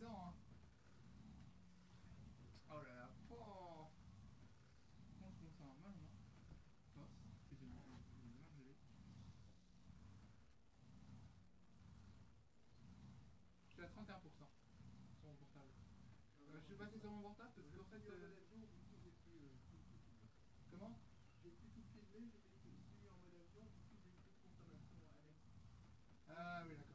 puissant. Oh là là. Oh. Comment je ça normal, moi Oh, c'est une merde. Je suis à 31% sur mon portable. Euh, je suis passé sur mon portable parce que fait. Euh... Comment? J'ai plus tout filmé, j'ai mis en mode avion, du coup j'ai plus de consommation à l'aise. Ah oui, d'accord.